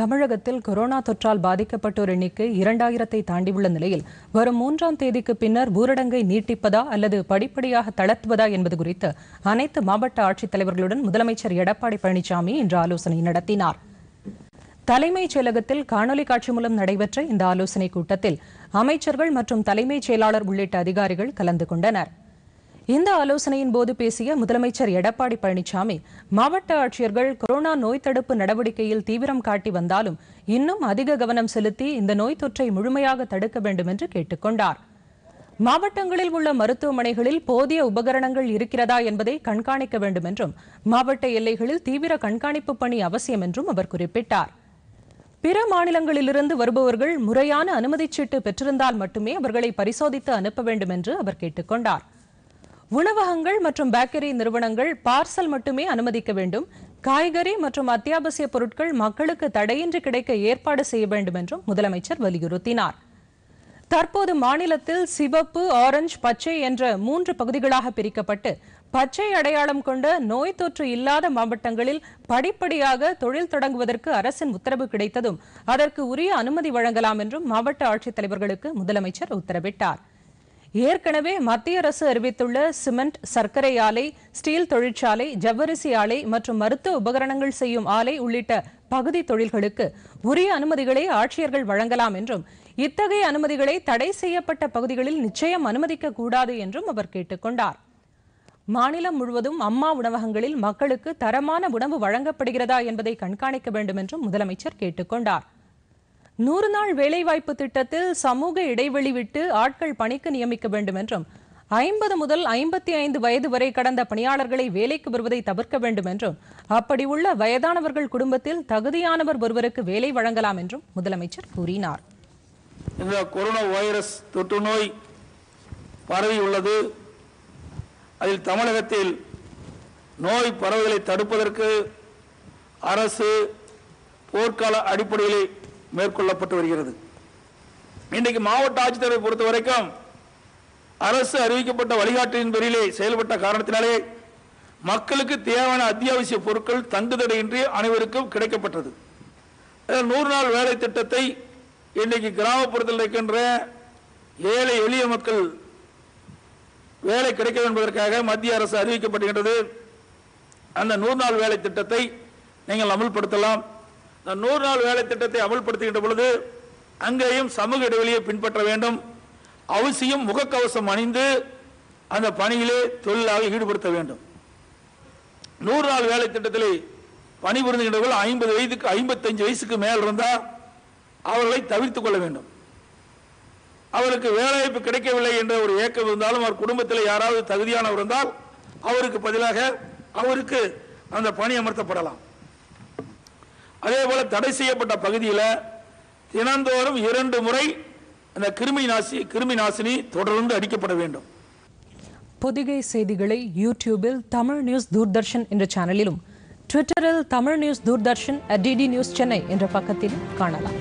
தமிழகத்தில் கொரோனா தொற்றால் பாதிக்கப்பட்டோர் எண்ணிக்கை இரண்டாயிரத்தை தாண்டியுள்ள நிலையில் வரும் மூன்றாம் தேதிக்கு பின்னர் ஊரடங்கை நீட்டிப்பதா அல்லது படிப்படியாக தளர்த்துவதா என்பது குறித்து அனைத்து மாவட்ட ஆட்சித்தலைவர்களுடன் முதலமைச்சர் எடப்பாடி பழனிசாமி இன்று ஆலோசனை நடத்தினார். தலைமைச் செயலகத்தில் காணொலி காட்சி மூலம் நடைபெற்ற இந்த ஆலோசனைக் கூட்டத்தில் அமைச்சர்கள் மற்றும் தலைமைச் செயலாளர் உள்ளிட்ட அதிகாரிகள் கலந்து கொண்டனர். இந்த ஆலோசனையின் போது பேசிய முதலமைச்சர் எடப்பாடி பழனிசாமி மாவட்ட ஆட்சியர்கள் கொரோனா நோய் தடுப்பு நடவடிக்கையில் தீவிரம் காட்டி வந்தாலும் இன்னும் அதிக கவனம் செலுத்தி இந்த நோய் தொற்றை முழுமையாக தடுக்க வேண்டும் என்று கேட்டுக்கொண்டார் மாவட்டங்களில் உள்ள மருத்துவமனைகளில் போதிய உபகரணங்கள் இருக்கிறதா என்பதை கண்காணிக்க வேண்டும் என்றும் மாவட்ட எல்லைகளில் தீவிர கண்காணிப்பு பணி அவசியம் என்றும் அவர் குறிப்பிட்டார். பிற மாநிலங்களிலிருந்து வருபவர்கள் முறையான அனுமதிச்சீட்டு பெற்றிருந்தால் மட்டுமே அவர்களை பரிசோதித்து அனுப்ப வேண்டும் என்று அவர் கேட்டுக்கொண்டார் உணவகங்கள் மற்றும் பேக்கரி நிறுவனங்கள் பார்சல் மட்டுமே அனுமதிக்க வேண்டும். காய்கறி மற்றும் அத்தியாவசிய பொருட்கள் மக்களுக்கு தடையின்றி கிடைக்க ஏற்பாடு செய்ய வேண்டும் என்றும் முதலமைச்சர் வலியுறுத்தினார். தற்போது மாநிலத்தில் சிவப்பு ஆரஞ்சு பச்சை என்ற மூன்று பகுதிகளாக பிரிக்கப்பட்டு பச்சை அடையாளம் கொண்ட நோய் தொற்று இல்லாத மாவட்டங்களில் படிப்படியாக தொழில் தொடங்குவதற்கு அரசின் உத்தரவு கிடைத்ததும் அதற்கு உரிய அனுமதி வழங்கலாம் என்றும் மாவட்ட ஆட்சித்தலைவர்களுக்கு முதலமைச்சர் உத்தரவிட்டார். ஏற்கனவே மத்திய அரசு அறிவித்துள்ள சிமெண்ட் சர்க்கரை ஆலை ஸ்டீல் தொழிற்சாலை ஜவ்வரிசி ஆலை மற்றும் மருத்துவ உபகரணங்கள் செய்யும் ஆலை உள்ளிட்ட பகுதி தொழில்களுக்கு உரிய அனுமதிகளை ஆட்சியர்கள் வழங்கலாம் என்றும் இத்தகைய அனுமதிகளை தடை செய்யப்பட்ட பகுதிகளில் நிச்சயம் அனுமதிக்க கூடாது என்றும் அவர் கேட்டுக்கொண்டார் மாநிலம் முழுவதும் அம்மா உணவகங்களில் மக்களுக்கு தரமான உணவு வழங்கப்படுகிறதா என்பதை கண்காணிக்க வேண்டும் என்றும் முதலமைச்சர் கேட்டுக்கொண்டார் நூறு நாள் வேலைவாய்ப்பு திட்டத்தில் சமூக இடைவெளி விட்டு ஆட்கள் பணிக்கு நியமிக்க வேண்டும் என்றும் ஐம்பது முதல் ஐம்பத்தி ஐந்து வயது வரை கடந்த பணியாளர்களை வேலைக்கு வருவதை தவிர்க்க வேண்டும் என்றும் அப்படி உள்ள வயதானவர்கள் குடும்பத்தில் தகுதியானவர் ஒருவருக்கு வேலை வழங்கலாம் என்றும் முதலமைச்சர் கூறினார். இந்த கொரோனா வைரஸ் தொற்று நோய் பரவி உள்ளது. அதில் தமிழகத்தில் நோய் பரவுதலை தடுப்பதற்கு அரசு போர்க்கால அடிப்படையில் மேற்கொள்ளப்பட்டு வருகிறது. இன்றைக்கு மாவட்ட ஆட்சித்தலைவரை பொறுத்த வரைக்கும் அரசு அறிவிக்கப்பட்ட வழிகாட்டின் பேரிலே செயல்பட்ட காரணத்தினாலே மக்களுக்கு தேவையான அத்தியாவசிய பொருட்கள் தங்குதடையின்றி அனைவருக்கும் கிடைக்கப்பட்டது. நூறு நாள் வேலை திட்டத்தை இன்றைக்கு கிராமப்புறத்தில் இருக்கின்ற ஏழை எளிய மக்கள் வேலை கிடைக்க என்பதற்காக மத்திய அரசு அறிவிக்கப்படுகின்றது. அந்த நூறு நாள் வேலை திட்டத்தை நீங்கள் அமல்படுத்தலாம். நூறு நாள் வேலை திட்டத்தை அமல்படுத்துகின்ற பொழுது அங்கேயும் சமூக இடைவெளியை பின்பற்ற வேண்டும். அவசியம் முகக்கவசம் அணிந்து அந்த பணியிலே தொழிலாக ஈடுபடுத்த வேண்டும். நூறு நாள் வேலை திட்டத்திலே பணிபுரிந்துகின்றவர்கள் ஐம்பது வயதுக்கு ஐம்பத்தஞ்சு வயசுக்கு மேல் இருந்தால் அவர்களை தவிர்த்து கொள்ள வேண்டும். அவருக்கு வேலைவாய்ப்பு கிடைக்கவில்லை என்ற ஒரு ஏக்கம் இருந்தாலும் அவர் குடும்பத்தில் யாராவது தகுதியானவர் இருந்தால் அவருக்கு பதிலாக அவருக்கு அந்த பணி அமர்த்தப்படலாம். அதே போல தடை செய்யப்பட்ட பகுதியில் தினந்தோறும் இரண்டு முறை அந்த கிருமி நாசி கிருமி நாசினி தொடர்ந்து அடிக்கப்பட வேண்டும். பொதிகை செய்திகளை யூடியூபில் தமிழ் நியூஸ் தூர்தர்ஷன் என்ற சேனலிலும் ட்விட்டரில் Tamil news Doordarshan DD news Chennai என்ற பக்கத்திலும் காணலாம்.